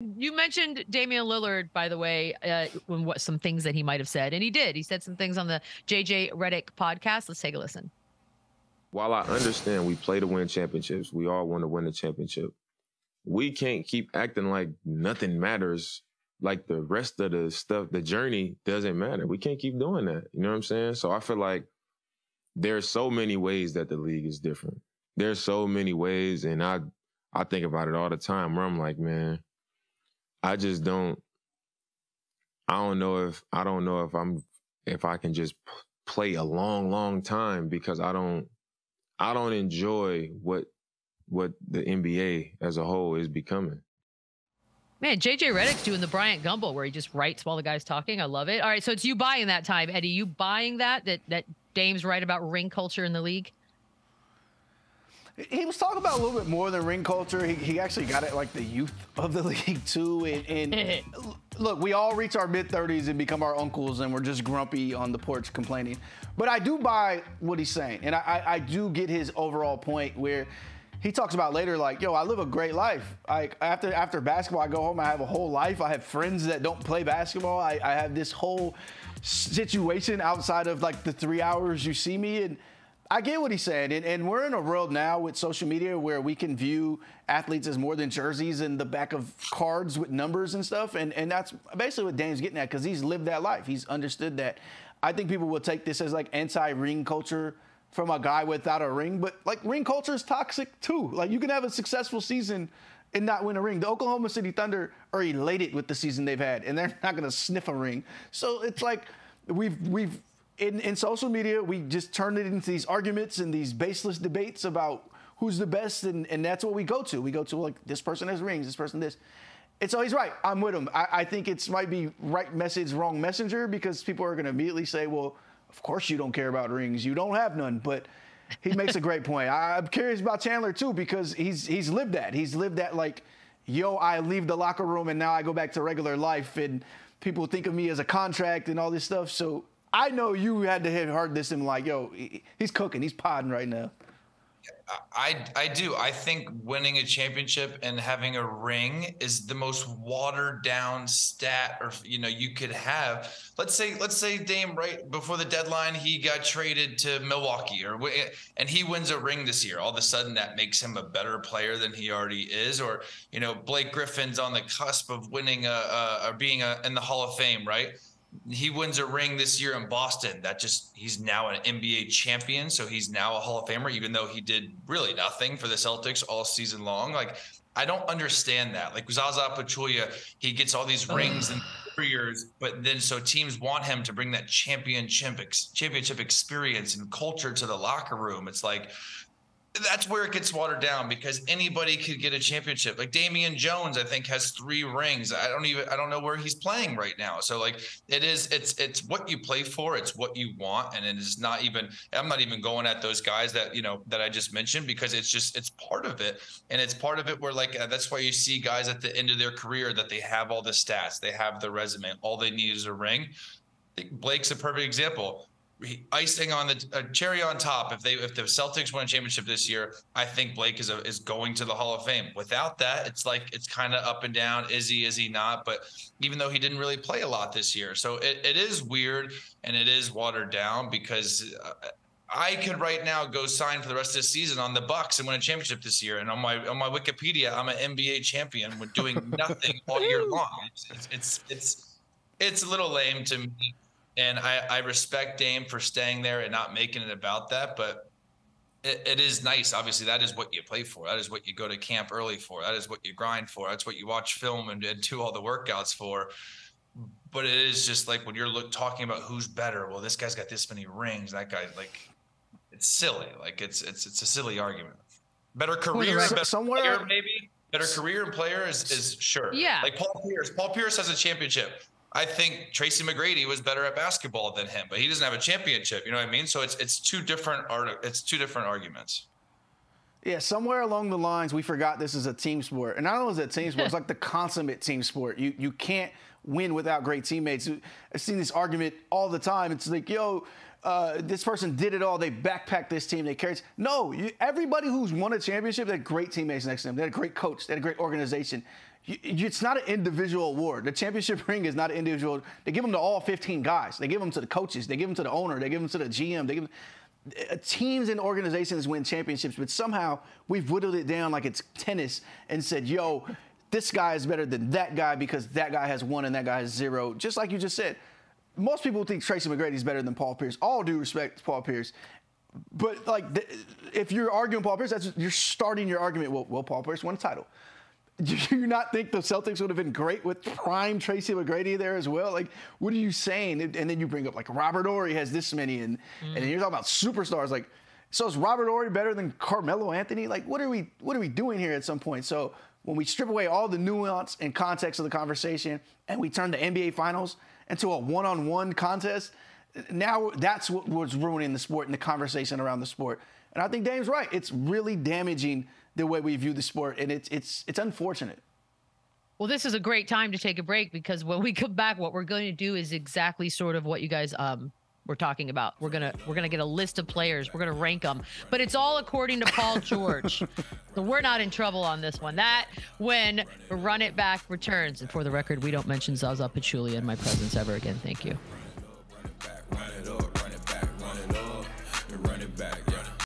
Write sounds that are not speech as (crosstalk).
You mentioned Damian Lillard, by the way, uh, when what some things that he might have said, and he did. He said some things on the JJ Redick podcast. Let's take a listen. While I understand we play to win championships, we all want to win the championship. We can't keep acting like nothing matters. Like the rest of the stuff, the journey doesn't matter. We can't keep doing that. You know what I'm saying? So I feel like there's so many ways that the league is different. There's so many ways, and I I think about it all the time where I'm like, man, I just don't. I don't know if I don't know if I'm if I can just play a long, long time because I don't I don't enjoy what what the NBA as a whole is becoming. Man, JJ Redick's doing the Bryant Gumbel where he just writes while the guy's talking. I love it. All right, so it's you buying that time, Eddie. You buying that that that Dame's right about ring culture in the league? He was talking about a little bit more than ring culture. He, he actually got it like the youth of the (laughs) league too. And, and (laughs) look, we all reach our mid 30s and become our uncles, and we're just grumpy on the porch complaining. But I do buy what he's saying, and I, I do get his overall point where he talks about later, like, yo, I live a great life. Like after after basketball, I go home, I have a whole life. I have friends that don't play basketball. I, I have this whole situation outside of like the three hours you see me and I get what he's saying, and, and, we're in a world now with social media where we can view athletes as more than jerseys and the back of cards with numbers and stuff, and and that's basically what Dame's getting at because he's lived that life. He's understood that. I think people will take this as like anti-ring culture from a guy without a ring, but like ring culture is toxic too. Like you can have a successful season and not win a ring. The Oklahoma City Thunder are elated with the season they've had, and they're not going to sniff a ring. So it's like we've we've in, in social media, we just turn it into these arguments and these baseless debates about who's the best, and, and that's what we go to. We go to like this person has rings, this person this. And so he's right. I'm with him. I, I think it's might be right message, wrong messenger because people are going to immediately say, well, of course you don't care about rings. You don't have none. But he makes a great point. I, I'm curious about Chandler too because he's he's lived that. He's lived that like, yo, I leave the locker room and now I go back to regular life and people think of me as a contract and all this stuff. So I know you had to have heard this and like, yo, he's cooking, he's podding right now. I I do. I think winning a championship and having a ring is the most watered down stat or you know you could have. Let's say let's say Dame right before the deadline he got traded to Milwaukee or and he wins a ring this year. All of a sudden that makes him a better player than he already is or you know Blake Griffin's on the cusp of winning a, a or being a, in the Hall of Fame, right? He wins a ring this year in Boston. That just he's now an NBA champion, so he's now a Hall of Famer, even though he did really nothing for the Celtics all season long. Like I don't understand that. Like Zaza Pachulia, he gets all these rings in three years, but then so teams want him to bring that championship championship experience and culture to the locker room. It's like that's where it gets watered down because anybody could get a championship. Like Damian Jones, I think has three rings. I don't even I don't know where he's playing right now. So like it is it's it's what you play for, it's what you want, and it is not even I'm not even going at those guys that you know that I just mentioned because it's just it's part of it, and it's part of it where like uh, that's why you see guys at the end of their career that they have all the stats, they have the resume, all they need is a ring. Blake's a perfect example icing on the uh, cherry on top. If they if the Celtics win a championship this year, I think Blake is a, is going to the Hall of Fame. Without that, it's like it's kind of up and down. Is he? Is he not? But even though he didn't really play a lot this year, so it, it is weird and it is watered down because. Uh, I could right now go sign for the rest of the season on the Bucks and win a championship this year. And on my on my Wikipedia, I'm an NBA champion with doing nothing all year (laughs) long. It's, it's it's it's a little lame to me and I, I respect Dame for staying there and not making it about that. But it, it is nice. Obviously, that is what you play for. That is what you go to camp early for. That is what you grind for. That's what you watch film and, and do all the workouts for. But it is just like when you're look, talking about who's better. Well, this guy's got this many rings. That guy, like, it's silly. Like it's it's it's a silly argument. Better career, better somewhere player, maybe. Better career and player is is sure. Yeah. Like Paul Pierce. Paul Pierce has a championship. I think Tracy McGrady was better at basketball than him, but he doesn't have a championship. You know what I mean? So it's it's two different art. It's two different arguments. Yeah, somewhere along the lines, we forgot this is a team sport, and not only is it a team sport, it's like the (laughs) consummate team sport. You you can't win without great teammates. I've seen this argument all the time. It's like, yo, uh, this person did it all. They backpacked this team. They carried. No, you, everybody who's won a championship, they had great teammates next to them. They had a great coach. They had a great organization it's not an individual award. The championship (laughs) ring is not an individual. They give them to all 15 guys. They give them to the coaches. They give them to the owner. They give them to the GM. They give them, uh, teams and organizations win championships, but somehow we've whittled it down like it's tennis and said, "Yo, this guy is better than that guy because that guy has one and that guy has zero." Just like you just said, most people think Tracy McGrady is better than Paul Pierce. All due respect to Paul Pierce, but like if you're arguing Paul Pierce, that's you're starting your argument. Well, well, Paul Pierce won a title do you not think the Celtics would have been great with prime Tracy McGrady there as well? Like, what are you saying? And then you bring up like Robert Horry has this many, and mm. and you're talking about superstars. Like, so is Robert Horry better than Carmelo Anthony? Like, what are we what are we doing here at some point? So when we strip away all the nuance and context of the conversation, and we turn the NBA Finals into a one-on-one contest, now that's what was ruining the sport and the conversation around the sport. And I think Dame's right. It's really damaging the way we view the sport, and it's it's it's unfortunate. Well, this is a great time to take a break because when we come back, what we're going to do is exactly sort of what you guys um were talking about. We're gonna we're gonna get a list of players. We're gonna rank them, but it's all according to Paul (laughs) George. so we're not in trouble on this one. That when Run It Back returns, and for the record, we don't mention Zaza Pachulia in my presence ever again. Thank you.